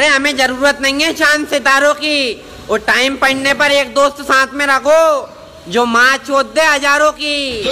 अरे, हमें ज़रूरत नहीं है चाँद सितारों की। वो टाइम पड़ने पर एक दोस्त साथ में रखो, जो माँ चोद दे हज़ारों की।